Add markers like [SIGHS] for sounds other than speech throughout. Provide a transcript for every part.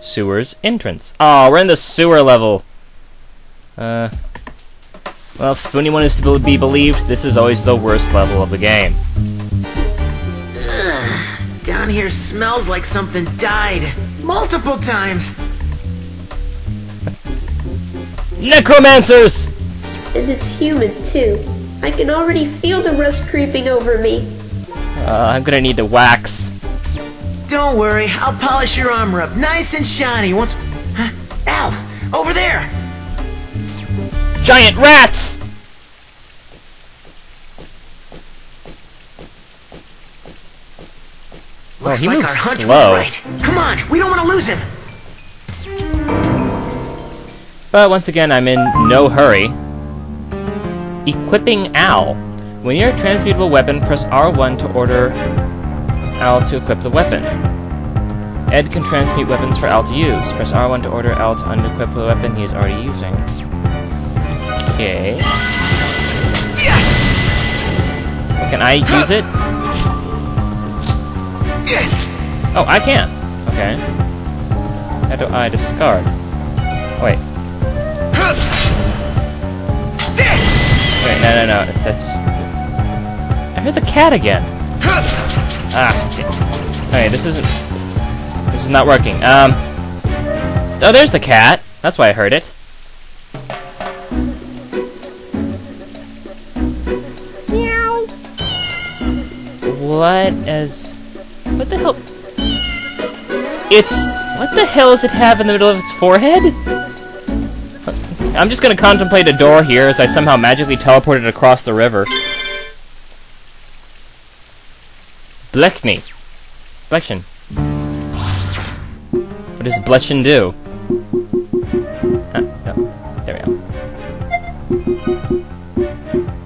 Sewers entrance. Oh, we're in the sewer level. Uh, well, if Spoony one is to be believed, this is always the worst level of the game. Ugh, [SIGHS] down here smells like something died. Multiple times. Necromancers! And it's human, too. I can already feel the rust creeping over me. Uh, I'm gonna need to wax. Don't worry, I'll polish your armor up nice and shiny once. Huh? Al, over there! Giant rats! Looks he like our hunch slow. was right. Come on, we don't want to lose him. But once again, I'm in no hurry. Equipping Al. When you're a transmutable weapon, press R1 to order Al to equip the weapon. Ed can transmute weapons for Al to use. Press R1 to order Al to unequip the weapon he is already using. Okay. Can I use it? Oh, I can. Okay. How do I discard? Wait. Wait, no, no, no. That's. I heard the cat again. Ah. Okay, this isn't. This is not working. Um. Oh, there's the cat. That's why I heard it. What as? What the hell? It's what the hell does it have in the middle of its forehead? I'm just gonna contemplate a door here as I somehow magically teleported across the river. Blechny. Blechen. What does Blechen do? No. There we go.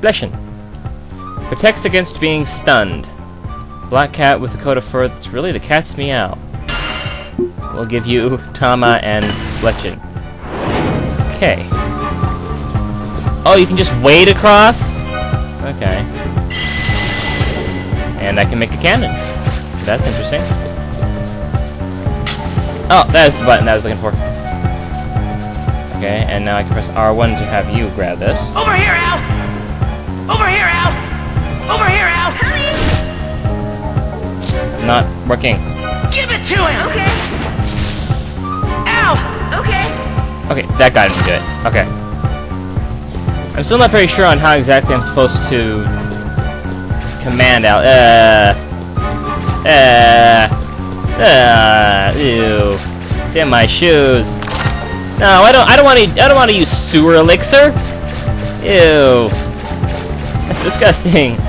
Blechen. Protects against being stunned. Black cat with a coat of fur that's really the cat's meow. We'll give you Tama and Blechen. Okay. Oh, you can just wade across? Okay. And I can make a cannon. That's interesting. Oh, that is the button that I was looking for. Okay, and now I can press R1 to have you grab this. Over here, Al! Over here, Al! Over here, Al! Not working. Give it to him! Okay, Al! okay. Okay, that got him to do it. Okay. I'm still not very sure on how exactly I'm supposed to command out. Uh. Uh. Uh. Ew. See on my shoes. No, I don't. I don't want to. I don't want to use sewer elixir. Ew. That's disgusting. [LAUGHS]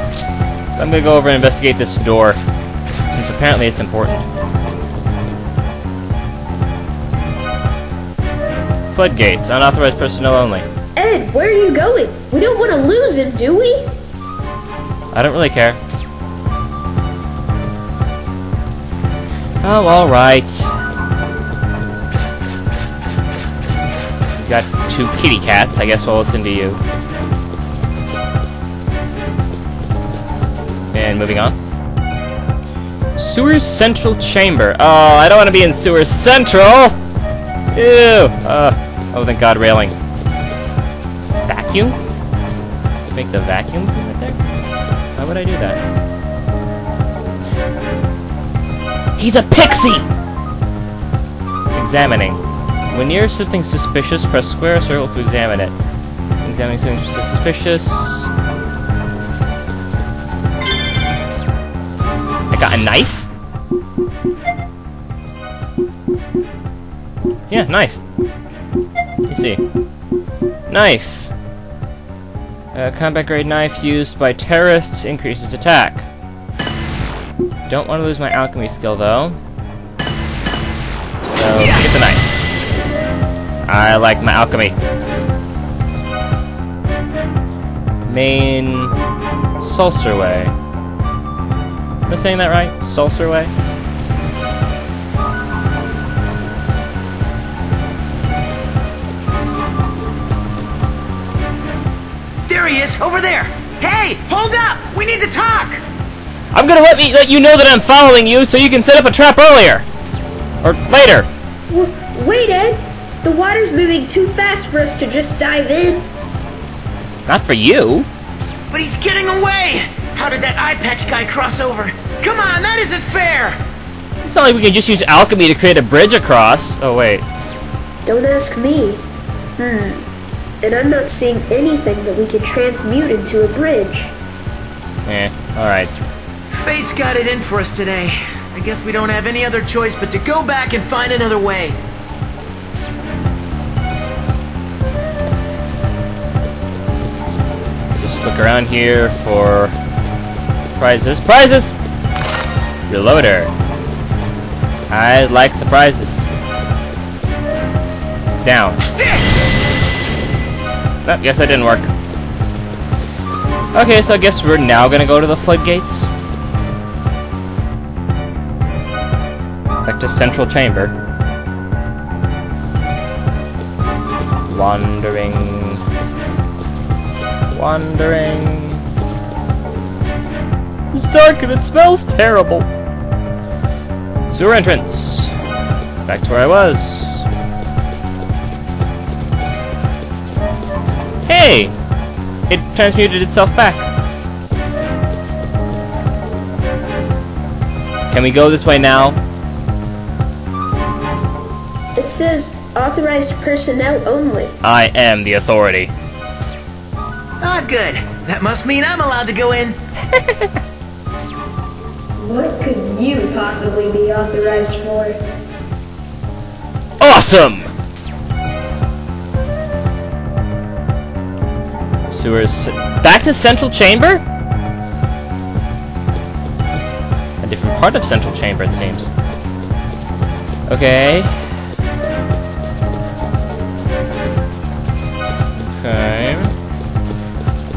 I'm gonna go over and investigate this door, since apparently it's important. Floodgates, unauthorized personnel only. Ed, where are you going? We don't want to lose him, do we? I don't really care. Oh, alright. Got two kitty cats, I guess we'll listen to you. And moving on. Sewer Central Chamber. Oh, I don't want to be in Sewer Central! Ew! Uh, oh, thank God, railing. Vacuum? Make the vacuum right there? Why would I do that? He's a pixie! Examining. When near something suspicious, press square or circle to examine it. Examining something suspicious. I got a knife? Yeah, knife. You see. Knife. A combat grade knife used by terrorists increases attack. Don't want to lose my alchemy skill though. So get the knife. I like my alchemy. Main Sulcer Way. Am I saying that right? Sulcer Way? Is, over there! Hey, hold up! We need to talk! I'm gonna let me let you know that I'm following you so you can set up a trap earlier. Or later. W- wait, Ed! The water's moving too fast for us to just dive in. Not for you. But he's getting away! How did that eye patch guy cross over? Come on, that isn't fair! It's not like we can just use alchemy to create a bridge across. Oh, wait. Don't ask me. Hmm. And I'm not seeing anything that we can transmute into a bridge. Eh, alright. Fate's got it in for us today. I guess we don't have any other choice but to go back and find another way. Just look around here for prizes. Prizes! Reloader. I like surprises. Down. Oh, guess that didn't work. Okay, so I guess we're now gonna go to the floodgates. Back to Central Chamber. Wandering. Wandering. It's dark and it smells terrible. Sewer entrance. Back to where I was. Hey! It transmuted itself back. Can we go this way now? It says authorized personnel only. I am the authority. Ah, good. That must mean I'm allowed to go in. [LAUGHS] What could you possibly be authorized for? Awesome! Sewers. Back to Central Chamber? A different part of Central Chamber, it seems. Okay. Okay.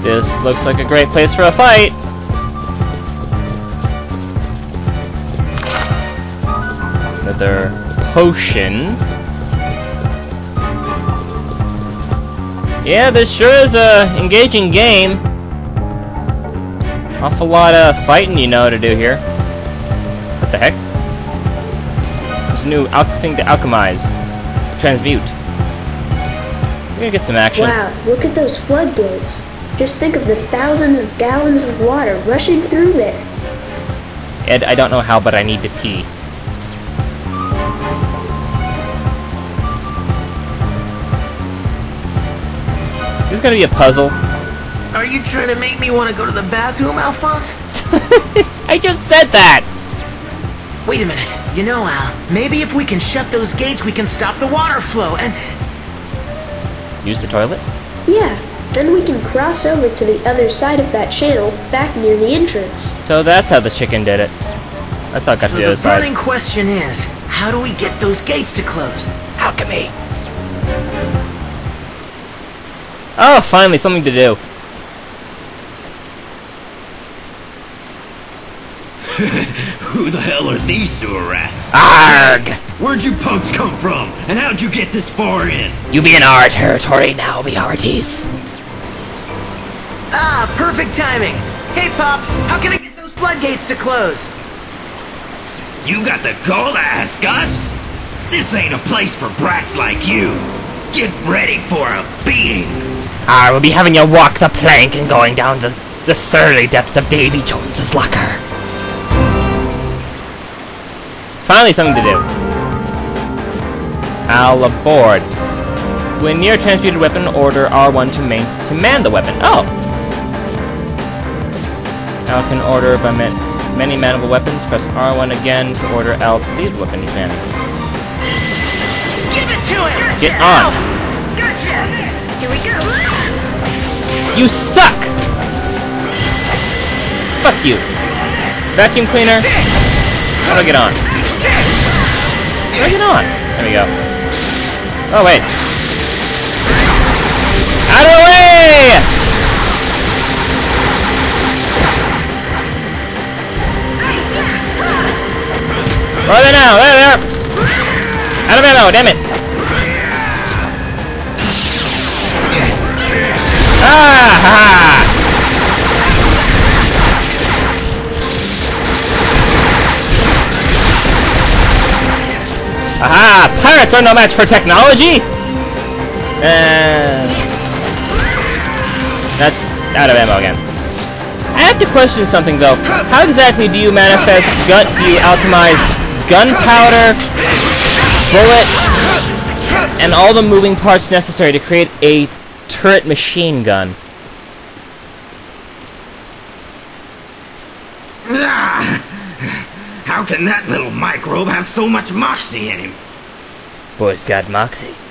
This looks like a great place for a fight. Another potion. Yeah, this sure is a engaging game. Awful lot of fighting you know to do here. What the heck? There's a new al thing to alchemize. Transmute. We're gonna get some action. Wow, look at those floodgates. Just think of the thousands of gallons of water rushing through there. Ed, I don't know how, but I need to pee. This gonna be a puzzle. Are you trying to make me want to go to the bathroom, Alphonse? [LAUGHS] I just said that! Wait a minute. You know, Al, maybe if we can shut those gates, we can stop the water flow and. Use the toilet? Yeah, then we can cross over to the other side of that channel, back near the entrance. So that's how the chicken did it. That's how it got So to the the other side. burning question is how do we get those gates to close? Alchemy. Oh, finally, something to do. [LAUGHS] Who the hell are these sewer rats? Arg! Where'd you punks come from? And how'd you get this far in? You be in our territory now, be hearties. Ah, perfect timing. Hey, Pops, how can I get those floodgates to close? You got the gall to ask us? This ain't a place for brats like you. Get ready for a beating. I will be having you walk the plank and going down the, the surly depths of Davy Jones's locker. Finally, something to do. I'll aboard. When near a transmuted weapon, order R1 to, main, to man the weapon. Oh! Al can order by man, many manable weapons. Press R1 again to order Al to leave the weapon he's manning. Give it to him! Get on! Gotcha! Here we go! You suck! Fuck you. Vacuum cleaner. How do I get on? How do I get on? There we go. Oh, wait. Out of the way! They now? There they are! Out of ammo, damn it! Ah! Ha, ha. Aha! Pirates are no match for technology! Uh, that's out of ammo again. I have to question something though. How exactly do you manifest gut? Do you alchemize gunpowder, bullets, and all the moving parts necessary to create a turret machine gun? Ah, how can that little microbe have so much moxie in him? Boy's got moxie.